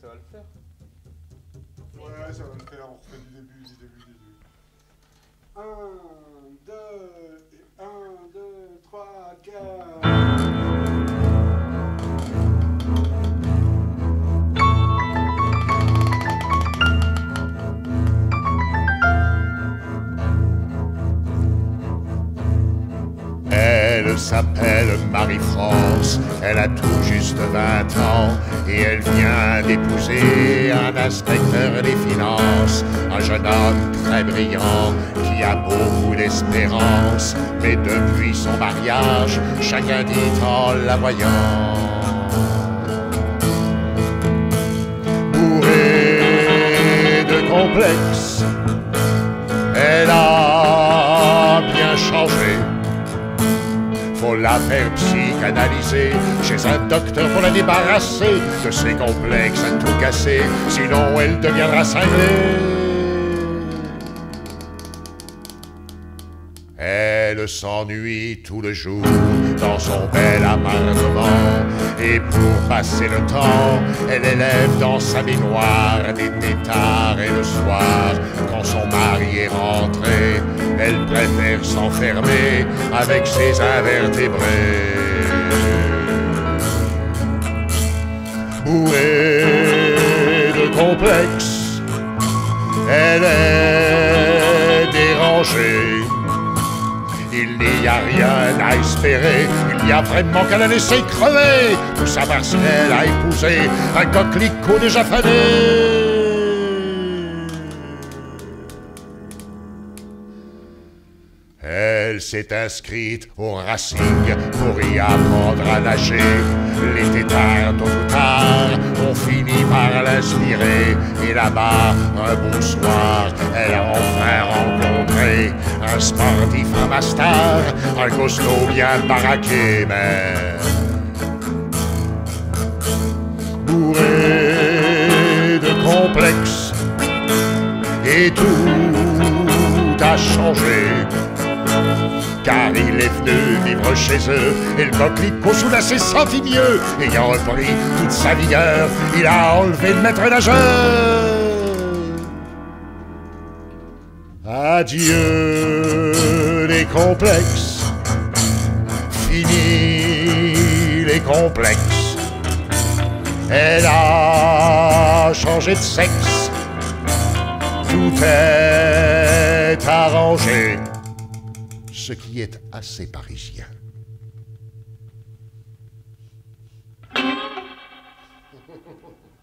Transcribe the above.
ça va le faire. Ouais, ça va le faire, on refait du début, du début, du début. 1, 2, et 1, s'appelle Marie-France, elle a tout juste 20 ans et elle vient d'épouser un inspecteur des finances, un jeune homme très brillant qui a beaucoup d'espérance, mais depuis son mariage, chacun dit en la voyant. Bourrée de complexes, la faire psychanalyser chez un docteur pour la débarrasser de ses complexes à tout casser, sinon elle deviendra cinglée. Elle s'ennuie tout le jour dans son bel appartement et pour passer le temps, elle élève dans sa baignoire des pétards et le soir, quand son mari est rentré, elle préfère s'enfermer avec ses invertébrés. Bourrée de complexes, elle est dérangée. Il n'y a rien à espérer, il n'y a vraiment qu'à la laisser crever. Tout ça parce qu'elle a épousé un coquelicot déjà fané. Elle s'est inscrite au Racing pour y apprendre à nager. Les tétards, tôt ou tard, ont fini par l'inspirer. Et là-bas, un beau soir, elle a enfin rencontré un sportif, un bastard, un costaud bien baraqué, mais bourré de complexes. Et tout a changé venu vivre chez eux et le coquelicot soudain s'est senti mieux. Ayant repris toute sa vigueur, il a enlevé le maître nageur. Adieu les complexes, fini les complexes. Elle a changé de sexe, tout est arrangé ce qui est assez parisien.